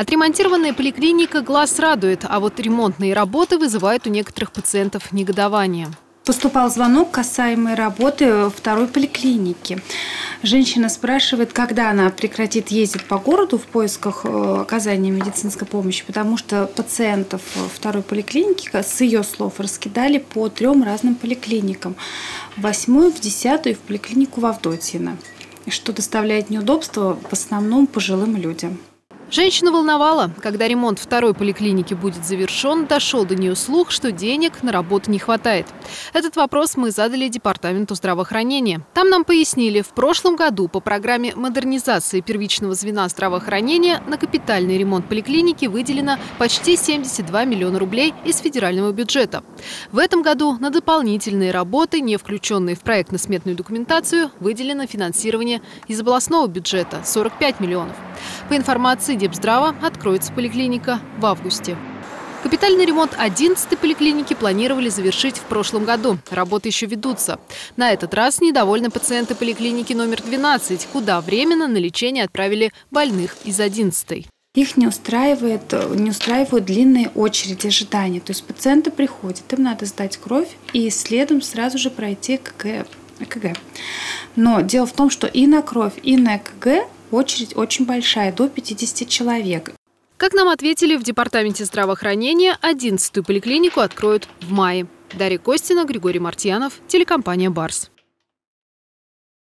Отремонтированная поликлиника глаз радует, а вот ремонтные работы вызывают у некоторых пациентов негодование. Поступал звонок касаемой работы второй поликлиники. Женщина спрашивает, когда она прекратит ездить по городу в поисках э, оказания медицинской помощи, потому что пациентов второй поликлиники, с ее слов, раскидали по трем разным поликлиникам. В восьмую, в десятую и в поликлинику в Авдотьино, что доставляет неудобства в основном пожилым людям. Женщину волновало, когда ремонт второй поликлиники будет завершен, дошел до нее слух, что денег на работу не хватает. Этот вопрос мы задали Департаменту здравоохранения. Там нам пояснили, в прошлом году по программе модернизации первичного звена здравоохранения на капитальный ремонт поликлиники выделено почти 72 миллиона рублей из федерального бюджета. В этом году на дополнительные работы, не включенные в проектно-сметную документацию, выделено финансирование из областного бюджета – 45 миллионов. По информации Депздрава откроется поликлиника в августе. Капитальный ремонт 11-й поликлиники планировали завершить в прошлом году. Работы еще ведутся. На этот раз недовольны пациенты поликлиники номер 12, куда временно на лечение отправили больных из 11-й. Их не устраивает, не устраивают длинные очереди ожидания. То есть пациенты приходят, им надо сдать кровь и следом сразу же пройти КГ. Но дело в том, что и на кровь, и на ЭКГ Очередь очень большая, до 50 человек. Как нам ответили в Департаменте здравоохранения, 11-ю поликлинику откроют в мае. Дарья Костина, Григорий Мартьянов, телекомпания «Барс».